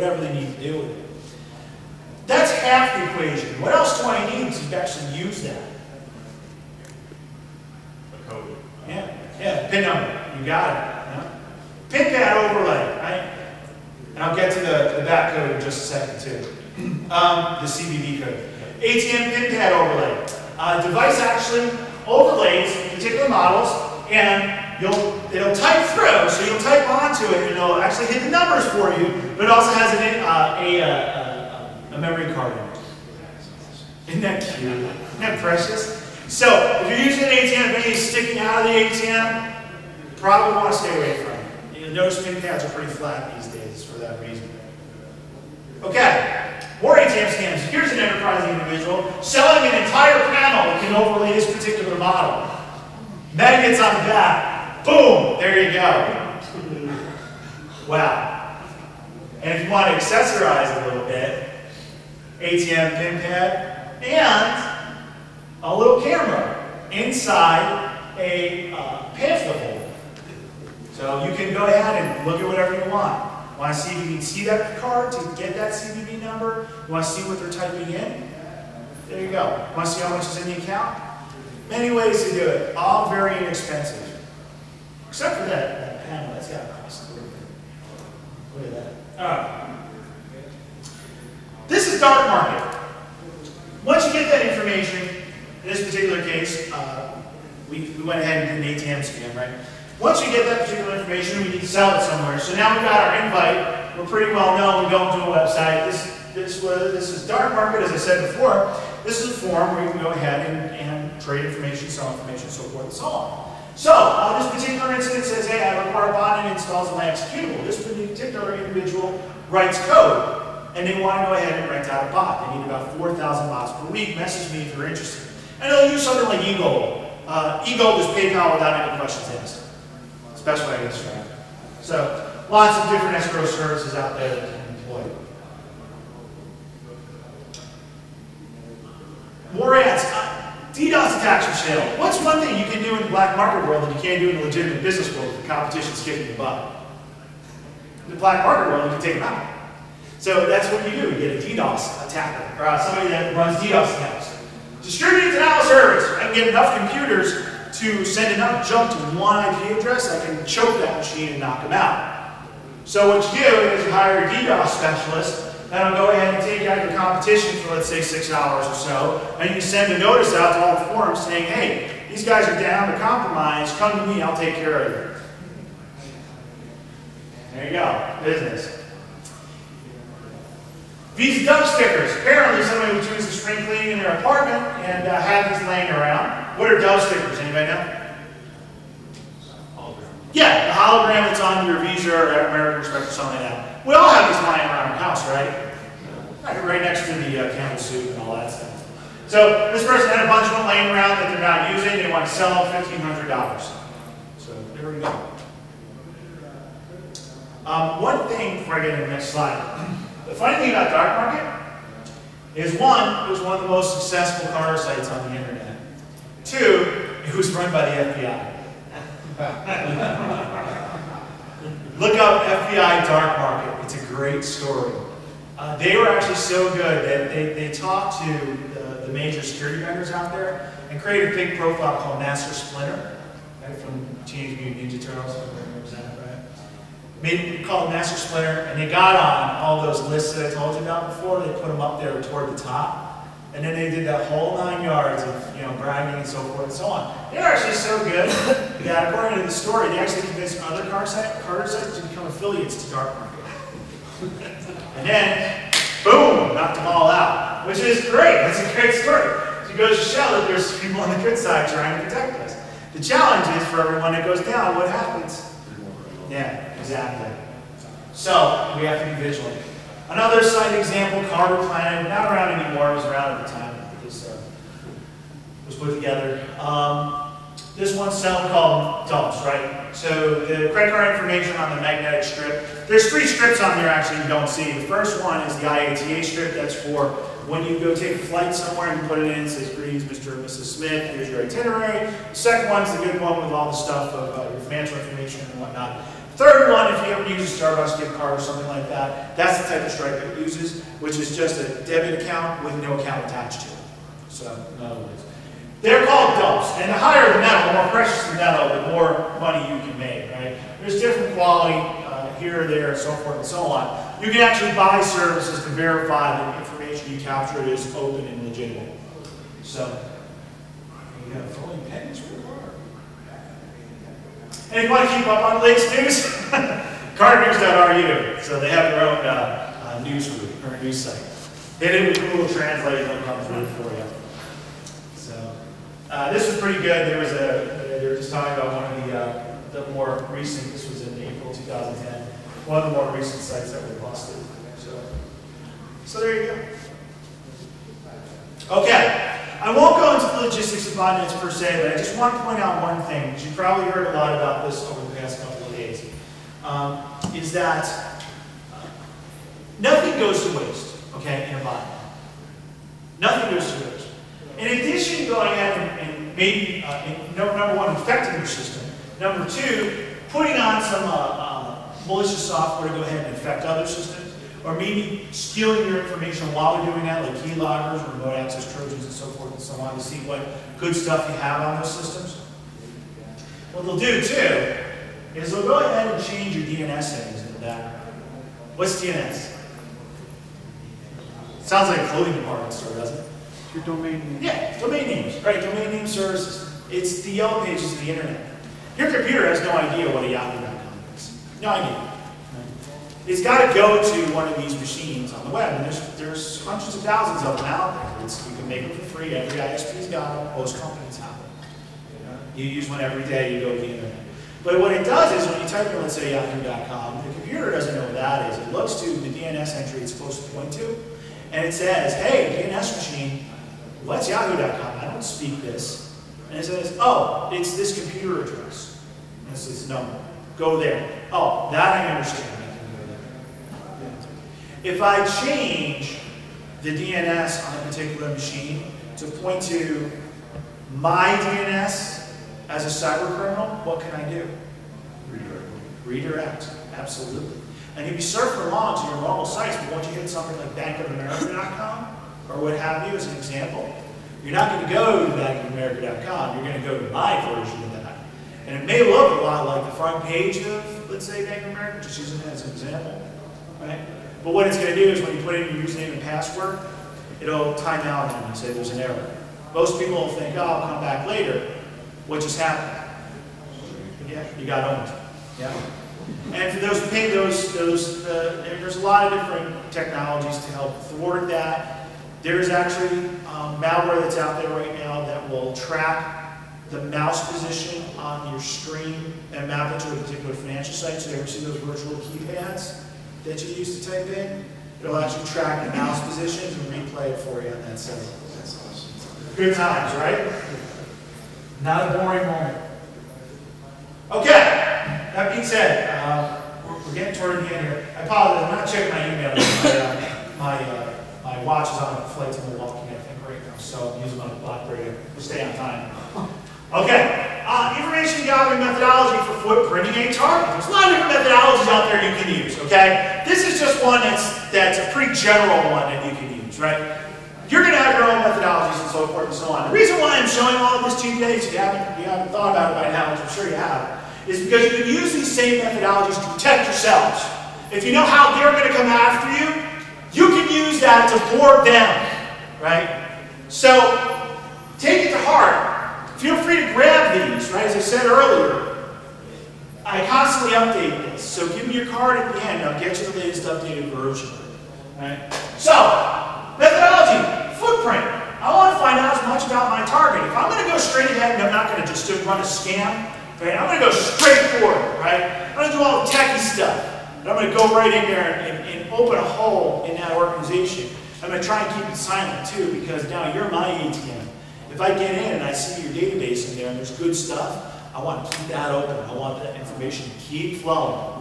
whatever they need to do with it. That's half the equation. What else do I need to actually use that? A code. Yeah, yeah, pin number, you got it. Yeah. Pin pad overlay, right? And I'll get to the, the back code in just a second too. Um, the CVV code. ATM pin pad overlay. Uh, device actually overlays particular models and you'll, it'll type through, so you'll type onto it and it'll actually hit the numbers for you, but it also has an, uh, a, a, memory card in it. Isn't that cute? Isn't that precious? So, if you're using an ATM and it's sticking out of the ATM, probably want to stay away from it. You'll notice pin pads are pretty flat these days for that reason. Okay, more ATM scams. Here's an enterprising individual selling an entire panel that can overlay this particular model. Magnets on the back. Boom, there you go. Wow. And if you want to accessorize a little bit, ATM pin pad and a little camera inside a uh, pamphlet. So you can go ahead and look at whatever you want. Want to see if you can see that card to get that CVV number? You want to see what they're typing in? There you go. Want to see how much is in the account? Many ways to do it, all very inexpensive. Except for that, that panel, that's got a little bit. Look at that. Right. This is dark market. Once you get that information, in this particular case, uh, we, we went ahead and did an ATM scam, right? Once you get that particular information, we need to sell it somewhere. So now we've got our invite. We're pretty well known. We go into a website. This, this, was, this is dark market, as I said before. This is a form where you can go ahead and, and trade information, sell information, so forth and so on. So, uh, this particular incident says, hey, I require a bot and installs my executable. This particular individual writes code, and they want to go ahead and rent out a bot. They need about 4,000 bots per week. Message me if you're interested. And they'll use something like eGold. Uh, eGold is PayPal without any questions asked. It's best way to get started. So, lots of different escrow services out there that can employ. More ads. DDoS attacks for sale. What's one thing you can do in the black market world that you can't do in the legitimate business world if the competition's kicking your butt? In the black market world, you can take them out. So that's what you do. You get a DDoS attacker, or uh, somebody that runs DDoS attacks. Distributed denial service. I can get enough computers to send enough junk to one IP address, I can choke that machine and knock them out. So what you do is you hire a DDoS specialist that'll go ahead and take out your competition for let's say six hours or so, and you send a notice out to all the forums saying, hey, these guys are down to compromise, come to me, I'll take care of you. There you go, business. These dump stickers. Apparently somebody was doing some spring cleaning in their apartment and uh, had these laying around. What are dove stickers? Anybody know? Yeah, the hologram that's on your Visa or American Express or something like that. We all have these lying around our house, right? Right, next to the uh, camel suit and all that stuff. So this person had a bunch of them laying around that they're not using. They want to sell them $1,500. So there we go. Um, one thing before I get into the next slide. The funny thing about Dark Market is one, it was one of the most successful car sites on the internet. Two, it was run by the FBI. Look up FBI Dark Market. It's a great story. Uh, they were actually so good that they, they talked to the, the, major security vendors out there and created a big profile called Master Splinter, right, from Teenage Mutant Ninja Turtles. Right? Made, called Master Splinter, and they got on all those lists that I told you about before. They put them up there toward the top. And then they did that whole nine yards of you know bragging and so forth and so on. They're actually so good that according to the story, they actually convinced other car, site, car sites to become affiliates to Dark Market. and then, boom, knocked them all out, which is great. That's a great story. So it goes to show that there's people on the good side trying to protect us. The challenge is for everyone that goes down, what happens? Yeah, exactly. So we have to be vigilant. Another site example, Carder Planet, not around anymore, it was around at the time it was, uh, was put together. Um, this one's selling called dumps, right? So the credit card information on the magnetic strip. There's three strips on here actually you don't see. The first one is the IATA strip. That's for when you go take a flight somewhere and put it in, it says greetings Mr. and Mrs. Smith, here's your itinerary. Second one's the good one with all the stuff of uh, your financial information and whatnot. Third one, if you ever use a Starbucks gift card or something like that, that's the type of Stripe it uses, which is just a debit account with no account attached to it. So, in other words, they're called dumps, and the higher the metal, the more precious the metal, the more money you can make, right? There's different quality uh, here, there, and so forth and so on. You can actually buy services to verify that the information you captured is open and legitimate. So, you have throwing pennies real hard. And if you want to keep up on the latest news, cardnews.ru. So they have their own uh, uh, news group or news site. Hit it with Google Translate, and it'll come through for you. So uh, this was pretty good. There was a they were just talking about one of the uh, the more recent. This was in April 2010. One of the more recent sites that were busted. So so there you go. Okay. I won't go into the logistics of botnets per se, but I just want to point out one thing, you probably heard a lot about this over the past couple of days, um, is that uh, nothing goes to waste, okay, in a botnet. Nothing goes to waste. In addition to going ahead and, and maybe, uh, number one, infecting your system, number two, putting on some uh, uh, malicious software to go ahead and infect other systems, or maybe stealing your information while they're doing that, like keyloggers, remote access trojans, and so forth and so on, to see what good stuff you have on those systems. What they'll do too is they'll go ahead and change your DNS settings in the. What's DNS? Sounds like a clothing department store, doesn't it? Your domain name. Yeah, domain names, right? Domain name services. It's the yellow pages of the internet. Your computer has no idea what a Yahoo.com is. No idea. It's got to go to one of these machines on the web, and there's, there's hundreds of thousands of them out there. It's, you can make them for free. Every ISP's got them. Most companies have them. You use one every day. You go to the internet. But what it does is when you type in, let's say, yahoo.com, the computer doesn't know what that is. It looks to the DNS entry it's supposed to point to, and it says, hey, DNS machine, what's yahoo.com? I don't speak this. And it says, oh, it's this computer address. And it's this number. Go there. Oh, that I understand. I can go there. If I change the DNS on a particular machine to point to my DNS as a cyber criminal, what can I do? Redirect. Redirect. Absolutely. And if you surf along to your normal sites, but once you hit something like bankofamerica.com or what have you as an example, you're not going to go to bankofamerica.com. You're going to go to my version of that. And it may look a lot like the front page of, let's say, Bank of America, just using it as an example. Right? But what it's going to do is when you put in your username and password, it'll time out and say there's an error. Most people will think, oh, I'll come back later. What just happened? Yeah, you got owned. Yeah. And for those pay those those uh, there's a lot of different technologies to help thwart that. There's actually um, malware that's out there right now that will track the mouse position on your screen and map it to a particular financial site. So you ever see those virtual keypads that you use to type in? It'll actually track the mouse positions and replay it for you on that site. Good times, right? Not a boring moment. Okay. That being said, uh, we're, we're getting toward the end here. I apologize. I'm not checking my email. My, uh, my, uh, my watch is on a flight to Milwaukee, I think, right now. So I'm using my BlackBerry to stay on time. Okay. Uh, information gathering methodology for footprinting a target. There's a lot of different methodologies out there you can use. Okay. This is just one that's that's a pretty general one that you can use, right? You're going to have your own methodologies and so forth and so on. The reason why I'm showing all of this to you today, if you haven't, you haven't thought about it by now, which I'm sure you have, is because you can use these same methodologies to protect yourselves. If you know how they're going to come after you, you can use that to thwart them, right? So take it to heart. Feel free to grab these, right? As I said earlier, I constantly update this. So give me your card at the end. I'll get you the latest updated version. Right? So, methodology, footprint. I want to find out as much about my target. If I'm going to go straight ahead and I'm not going to just run a scam, right? I'm going to go straight for it, right? I'm going to do all the techie stuff. And I'm going to go right in there and open a hole in that organization. I'm going to try and keep it silent too because now you're my ATM. If I get in and I see your database in there and there's good stuff, I want to keep that open. I want that information to keep flowing.